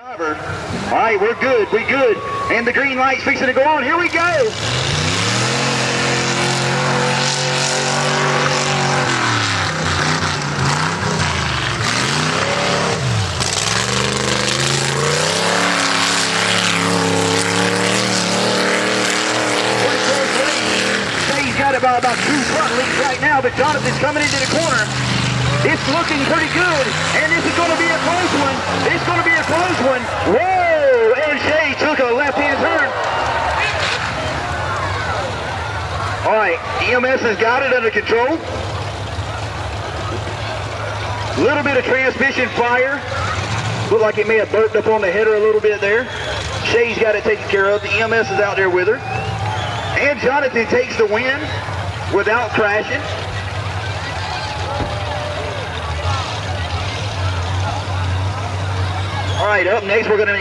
Driver. All right, we're good. We good. And the green light's fixing to go on. Here we go. About, about two front leads right now, but Jonathan's coming into the corner. It's looking pretty good, and this is going to be a close one. It's going to be a close one. Whoa! And Sha took a left-hand turn. All right, EMS has got it under control. Little bit of transmission fire. Looked like it may have burnt up on the header a little bit there. Sha's got it taken care of. The EMS is out there with her. And Jonathan takes the win without crashing. All right, up next we're going to